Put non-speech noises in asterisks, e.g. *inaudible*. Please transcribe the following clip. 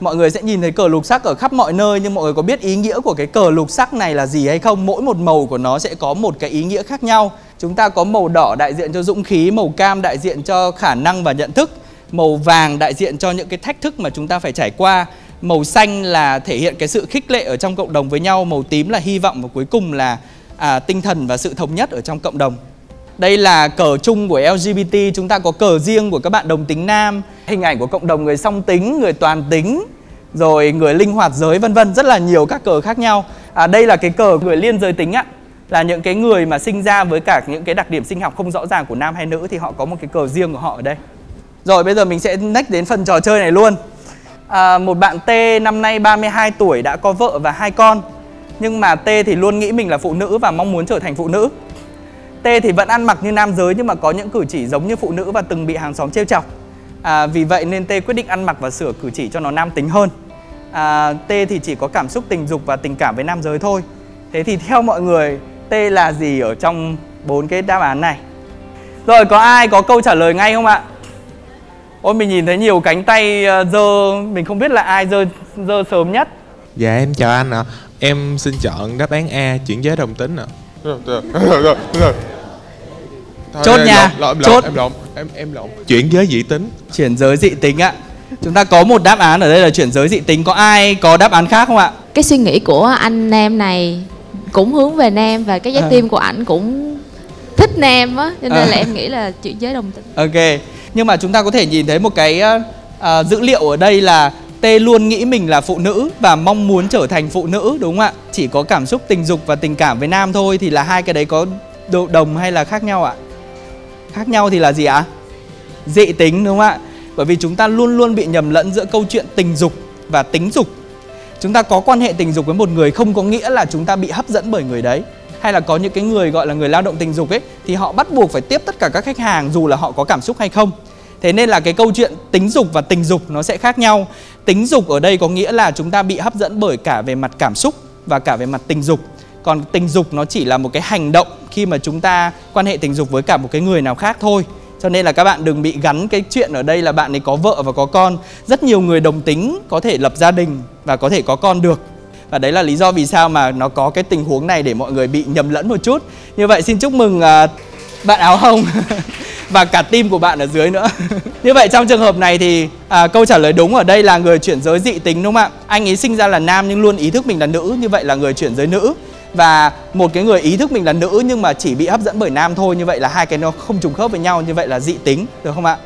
Mọi người sẽ nhìn thấy cờ lục sắc ở khắp mọi nơi nhưng mọi người có biết ý nghĩa của cái cờ lục sắc này là gì hay không? Mỗi một màu của nó sẽ có một cái ý nghĩa khác nhau. Chúng ta có màu đỏ đại diện cho dũng khí, màu cam đại diện cho khả năng và nhận thức, màu vàng đại diện cho những cái thách thức mà chúng ta phải trải qua, màu xanh là thể hiện cái sự khích lệ ở trong cộng đồng với nhau, màu tím là hy vọng và cuối cùng là à, tinh thần và sự thống nhất ở trong cộng đồng. Đây là cờ chung của LGBT, chúng ta có cờ riêng của các bạn đồng tính nam, hình ảnh của cộng đồng người song tính, người toàn tính, rồi người linh hoạt giới vân vân, rất là nhiều các cờ khác nhau. À, đây là cái cờ người liên giới tính ạ, là những cái người mà sinh ra với cả những cái đặc điểm sinh học không rõ ràng của nam hay nữ thì họ có một cái cờ riêng của họ ở đây. Rồi bây giờ mình sẽ next đến phần trò chơi này luôn. À, một bạn T năm nay 32 tuổi đã có vợ và hai con. Nhưng mà T thì luôn nghĩ mình là phụ nữ và mong muốn trở thành phụ nữ. T thì vẫn ăn mặc như nam giới nhưng mà có những cử chỉ giống như phụ nữ và từng bị hàng xóm trêu chọc. À, vì vậy nên T quyết định ăn mặc và sửa cử chỉ cho nó nam tính hơn. À, T thì chỉ có cảm xúc tình dục và tình cảm với nam giới thôi. Thế thì theo mọi người T là gì ở trong bốn cái đáp án này? Rồi có ai có câu trả lời ngay không ạ? Ôi mình nhìn thấy nhiều cánh tay ờ, dơ, mình không biết là ai dơ dơ sớm nhất. Dạ em chào anh ạ. Em xin chọn đáp án A chuyển giới đồng tính ạ. Chốt *laughs* nha. Chốt. em lộn, em em lộn. Chuyển giới dị tính. Chuyển giới dị tính ạ. Chúng ta có một đáp án ở đây là chuyển giới dị tính. Có ai có đáp án khác không ạ? cái suy nghĩ của anh nam này cũng hướng về nam và cái trái À. tim của ảnh cũng thích nam á cho nên À. là em nghĩ là chuyển giới đồng tính Ok. Nhưng mà chúng ta có thể nhìn thấy một cái ờ, dữ liệu ở đây là Tê luôn nghĩ mình là phụ nữ và mong muốn trở thành phụ nữ, đúng không ạ? Chỉ có cảm xúc tình dục và tình cảm với nam thôi thì là hai cái đấy có độ đồng hay là khác nhau ạ? Khác nhau thì là gì ạ? Dị tính, đúng không ạ? Bởi vì chúng ta luôn luôn bị nhầm lẫn giữa câu chuyện tình dục và tính dục. Chúng ta có quan hệ tình dục với một người không có nghĩa là chúng ta bị hấp dẫn bởi người đấy. Hay là có những cái người gọi là người lao động tình dục ấy, thì họ bắt buộc phải tiếp tất cả các khách hàng dù là họ có cảm xúc hay không. Thế nên là cái câu chuyện tính dục và tình dục nó sẽ khác nhau. Tính dục ở đây có nghĩa là chúng ta bị hấp dẫn bởi cả về mặt cảm xúc và cả về mặt tình dục. Còn tình dục nó chỉ là một cái hành động khi mà chúng ta quan hệ tình dục với cả một cái người nào khác thôi. Cho nên là các bạn đừng bị gắn cái chuyện ở đây là bạn ấy có vợ và có con. Rất nhiều người đồng tính có thể lập gia đình và có thể có con được. Và đấy là lý do vì sao mà nó có cái tình huống này để mọi người bị nhầm lẫn một chút. Như vậy xin chúc mừng uh, bạn áo hồng *laughs* và cả team của bạn ở dưới nữa. *laughs* Như vậy trong trường hợp này thì à, câu trả lời đúng ở đây là người chuyển giới dị tính đúng không ạ? Anh ấy sinh ra là nam nhưng luôn ý thức mình là nữ, như vậy là người chuyển giới nữ. Và một cái người ý thức mình là nữ nhưng mà chỉ bị hấp dẫn bởi nam thôi, như vậy là hai cái nó không trùng khớp với nhau, như vậy là dị tính, được không ạ?